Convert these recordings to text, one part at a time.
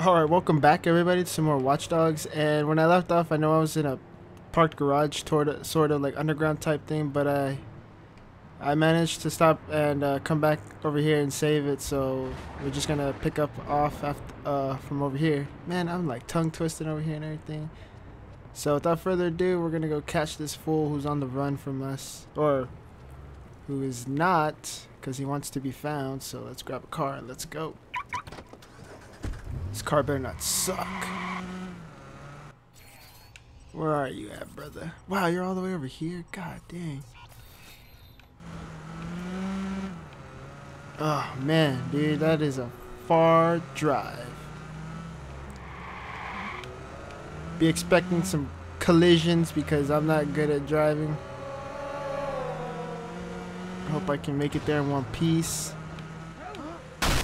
Alright, welcome back everybody to some more Watch Dogs. And when I left off, I know I was in a parked garage, toward sort of like underground type thing, but I I managed to stop and uh, come back over here and save it. So we're just gonna pick up off after, uh, from over here. Man, I'm like tongue twisting over here and everything. So without further ado, we're gonna go catch this fool who's on the run from us, or who is not, because he wants to be found. So let's grab a car and let's go. This car better not suck. Where are you at, brother? Wow, you're all the way over here? God dang. Oh, man, dude, that is a far drive. Be expecting some collisions because I'm not good at driving. Hope I can make it there in one piece.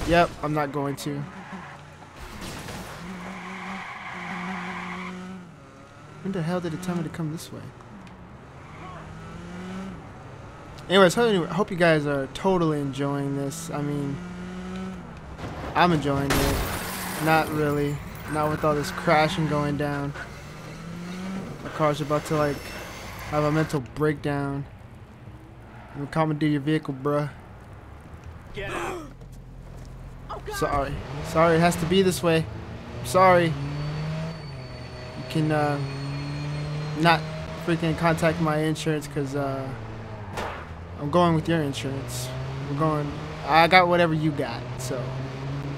Yep, I'm not going to. When the hell did it tell me to come this way? Anyways, I hope you guys are totally enjoying this. I mean, I'm enjoying it. Not really. Not with all this crashing going down. My car's about to like have a mental breakdown. I'm commandeer your vehicle, bruh. Get out. Sorry. Sorry, it has to be this way. Sorry. You can, uh, not freaking contact my insurance because uh, I'm going with your insurance. We're going. I got whatever you got, so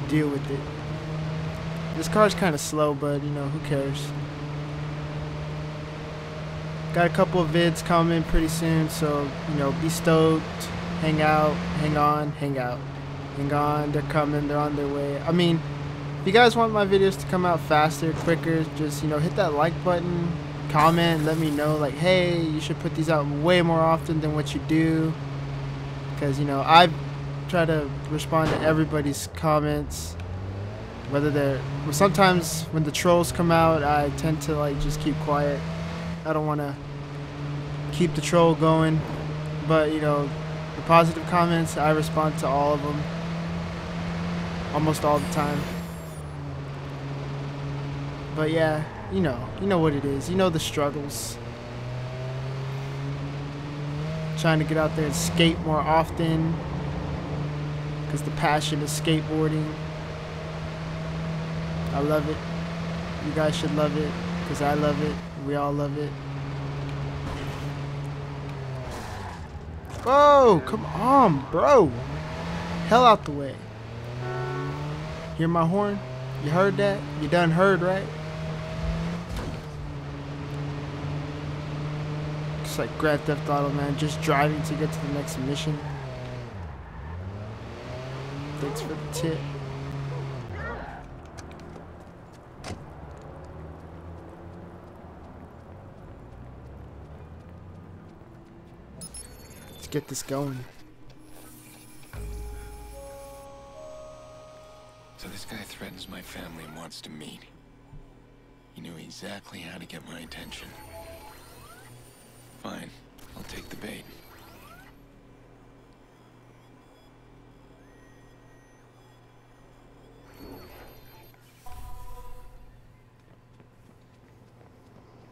deal with it. This car's kind of slow, but you know who cares. Got a couple of vids coming pretty soon, so you know be stoked. Hang out, hang on, hang out, hang on. They're coming. They're on their way. I mean, if you guys want my videos to come out faster, quicker, just you know hit that like button comment let me know like hey you should put these out way more often than what you do. Because you know I try to respond to everybody's comments whether they're well, sometimes when the trolls come out I tend to like just keep quiet. I don't want to keep the troll going. But you know the positive comments I respond to all of them almost all the time. But yeah you know, you know what it is. You know the struggles. Trying to get out there and skate more often. Because the passion is skateboarding. I love it. You guys should love it. Because I love it. We all love it. Whoa, come on, bro. Hell out the way. Hear my horn? You heard that? You done heard, right? Like Grand Theft Auto, man. Just driving to get to the next mission. Thanks for the tip. Let's get this going. So this guy threatens my family and wants to meet. He knew exactly how to get my attention. Fine. I'll take the bait.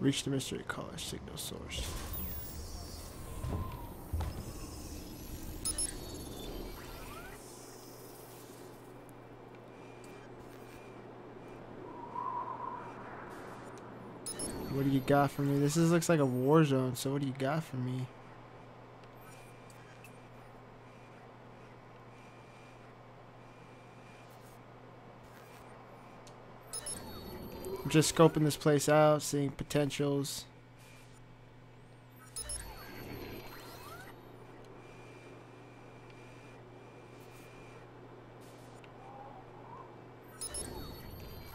Reach the mystery caller signal source. What do you got for me? This is, looks like a war zone, so what do you got for me? I'm just scoping this place out, seeing potentials.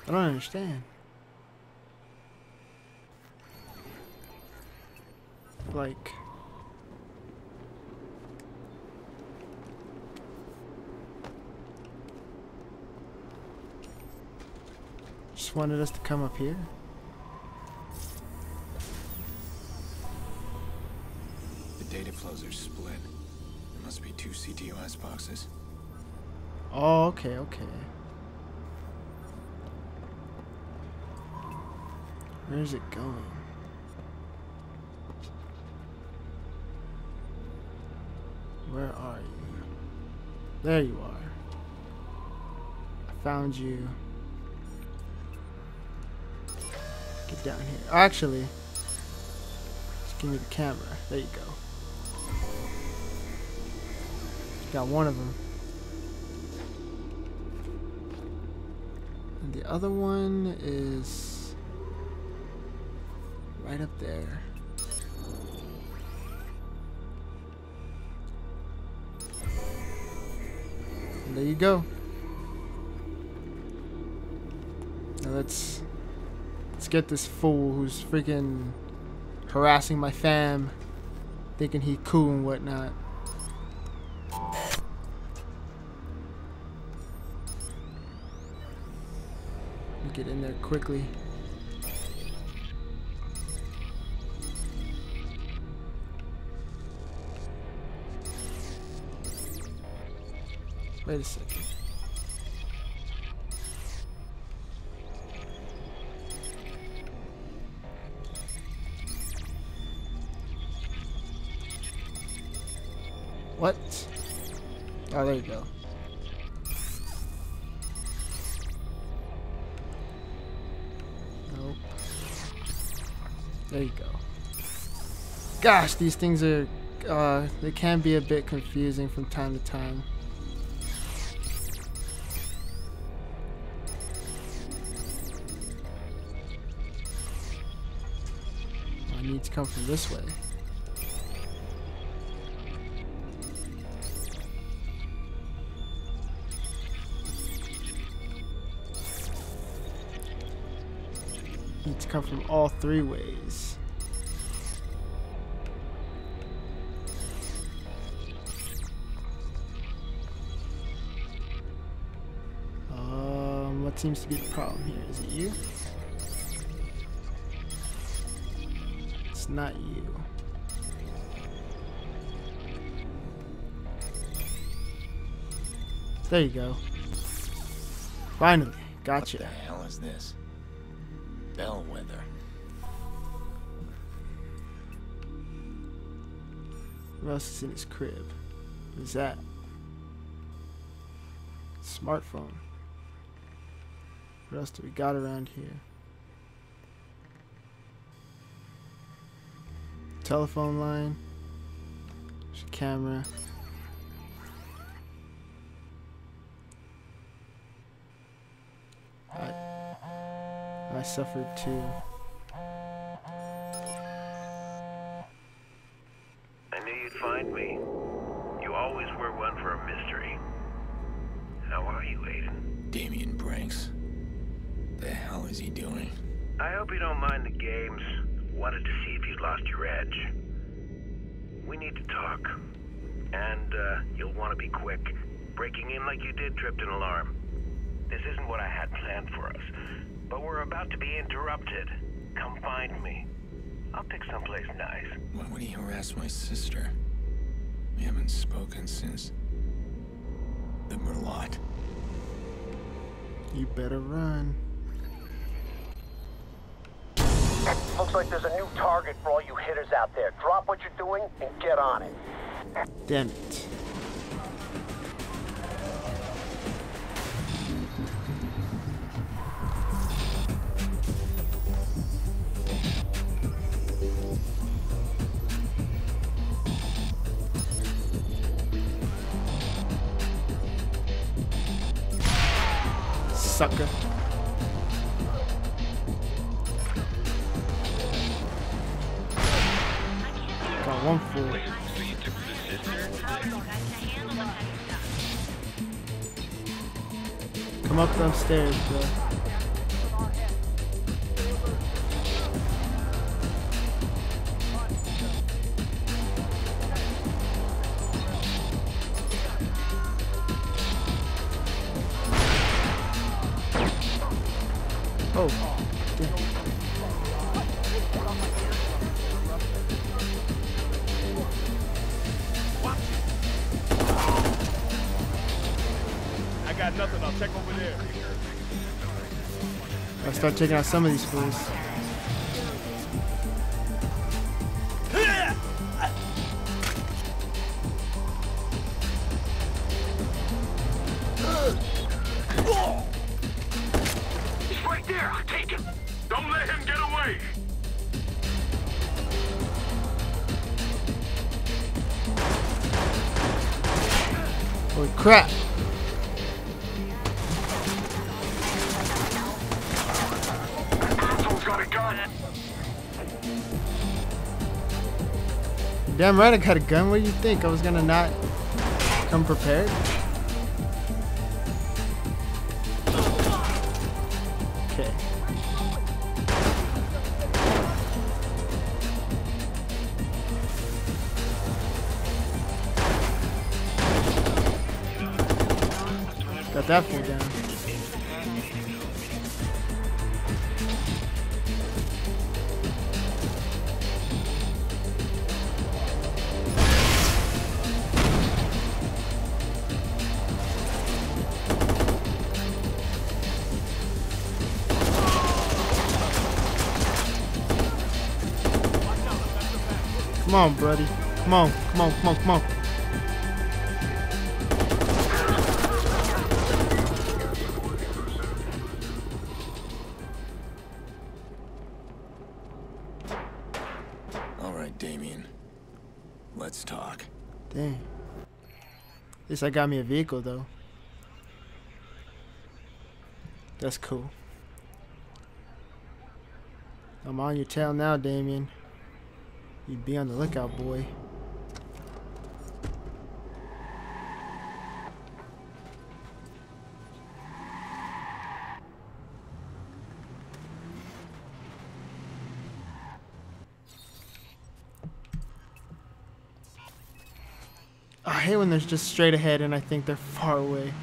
I don't understand. Like just wanted us to come up here. The data flows are split. There must be two CTOS boxes. Oh okay okay. Where's it going? Where are you? There you are. I found you. Get down here. Oh, actually, just give me the camera. There you go. Got one of them. And the other one is right up there. There you go. Now let's let's get this fool who's freaking harassing my fam, thinking he cool and whatnot. Get in there quickly. Wait a second. What? Oh, there you go. Nope. There you go. Gosh, these things are, uh, they can be a bit confusing from time to time. Need to come from this way. Need to come from all three ways. Um, what seems to be the problem here? Is it you? Not you. There you go. Finally, gotcha. What the hell is this? Bellwether. What else is in his crib? What is that? Smartphone. What else do we got around here? Telephone line. There's a camera. I, I suffered too. I knew you'd find me. You always were one for a mystery. How are you, Aiden? Damien Brenks. The hell is he doing? I hope you don't mind the games. Wanted to see if you'd lost your edge. We need to talk. And, uh, you'll want to be quick. Breaking in like you did tripped an alarm. This isn't what I had planned for us. But we're about to be interrupted. Come find me. I'll pick someplace nice. Why would he harass my sister? We haven't spoken since the Merlaut. You better run. Looks like there's a new target for all you hitters out there. Drop what you're doing and get on it. Damn it. Sucker. One. Come up them stairs, bro. I got nothing. I'll check over there. I'll start checking out some of these fools. He's right there. Take him. Don't let him get away. Holy crap. Damn right I got a gun. What do you think? I was gonna not come prepared? Come on, buddy. Come on, come on, come on, come on. All right, Damien. Let's talk. Dang. At least I got me a vehicle though. That's cool. I'm on your tail now, Damien. You be on the lookout, boy. I hate when they're just straight ahead and I think they're far away.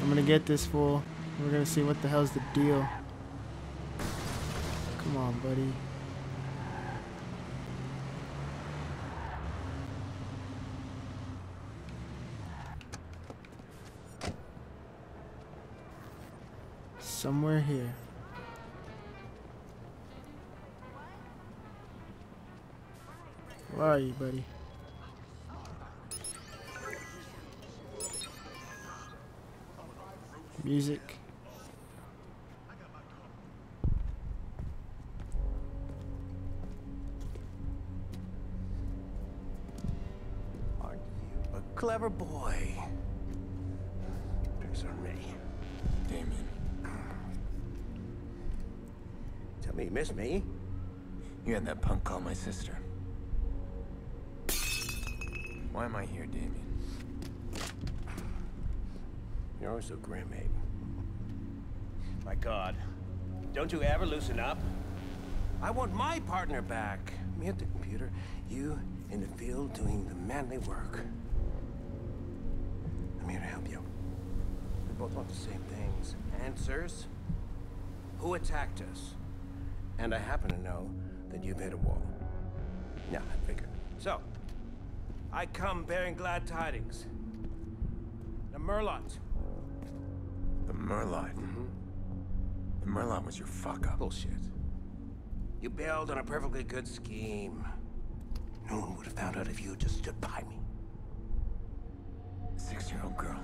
I'm gonna get this fool. We're gonna see what the hell's the deal. Come on, buddy. Somewhere here. Where are you, buddy? Music. Clever boy? Drinks on me. Damien, Tell me you miss me. you had that punk call my sister. Why am I here, Damien? You're always so grim, mate. My God. Don't you ever loosen up? I want my partner back. Me at the computer, you in the field doing the manly work. I'm here to help you. We both want the same things. Answers. Who attacked us? And I happen to know that you've hit a wall. Yeah, I figured. So, I come bearing glad tidings. The Merlaut. The Merlaut. Mm-hmm. The Merlaut was your fuck up. Bullshit. You bailed on a perfectly good scheme. No one would have found out if you had just stood by me. Six-year-old girl.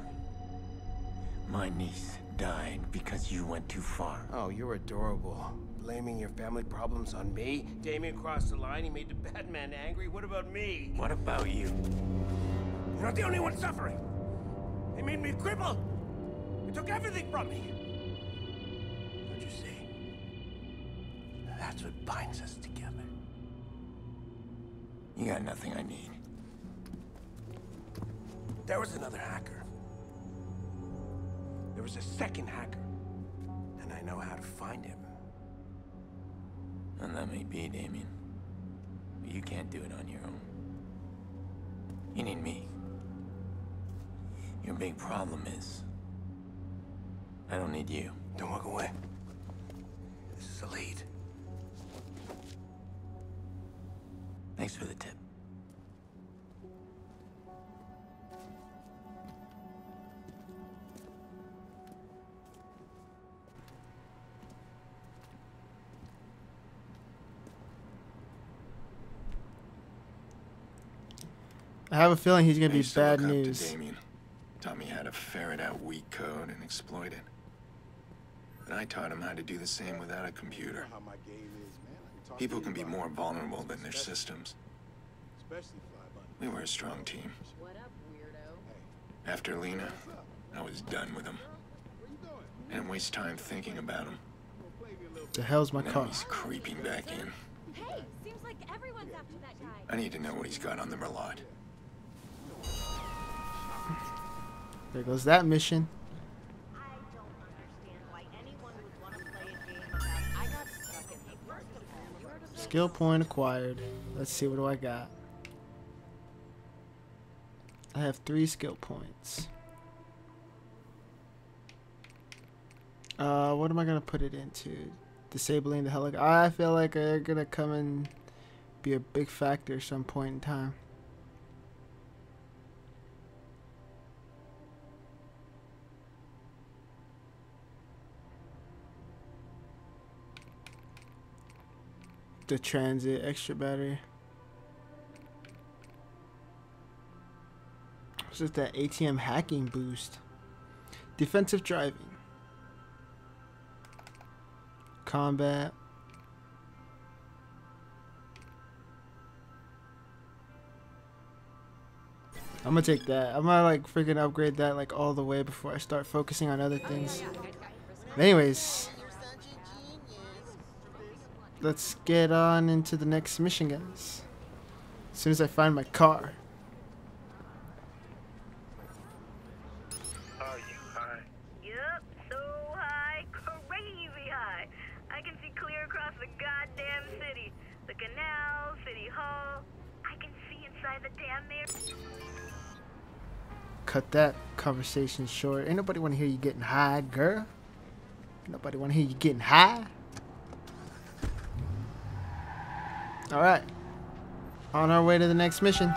My niece died because you went too far. Oh, you're adorable. Blaming your family problems on me? Damien crossed the line, he made the Batman angry. What about me? What about you? You're not the only one suffering. They made me a cripple. They took everything from me. Don't you see? That's what binds us together. You got nothing I need. There was another hacker. There was a second hacker. And I know how to find him. And that may be, Damien. But you can't do it on your own. You need me. Your big problem is... I don't need you. Don't walk away. This is a lead. Thanks for the tip. I have a feeling he's gonna be used to bad look up to news. Damien. Taught taught me how to ferret out weak code and exploit it. And I taught him how to do the same without a computer. how my game is, man. I can talk People can be more vulnerable than their systems. Especially Fly Bunny. We were a strong team. What up, weirdo? After Lena, I was done with him. I didn't waste time thinking about him. Go play me a little The hell's my Now car? he's creeping back in. Hey, seems like everyone's after that guy. I need to know what he's got on the Merlaut. You goes that mission. Skill point acquired. Let's see, what do I got? I have three skill points. Uh, what am I gonna put it into? Disabling the helicopter. I feel like they're gonna come and be a big factor some point in time. The transit, extra battery. What's just that ATM hacking boost? Defensive driving. Combat. I'm gonna take that. I'm gonna like freaking upgrade that like all the way before I start focusing on other things. Anyways, let's get on into the next mission, guys. As soon as I find my car. Are you high? Yup, so high, crazy high. I can see clear across the goddamn city. The canal, City Hall. I can see inside the damn mayor. Cut that conversation short. Ain't nobody wanna hear you getting high, girl. Ain't nobody wanna hear you getting high. Alright. On our way to the next mission.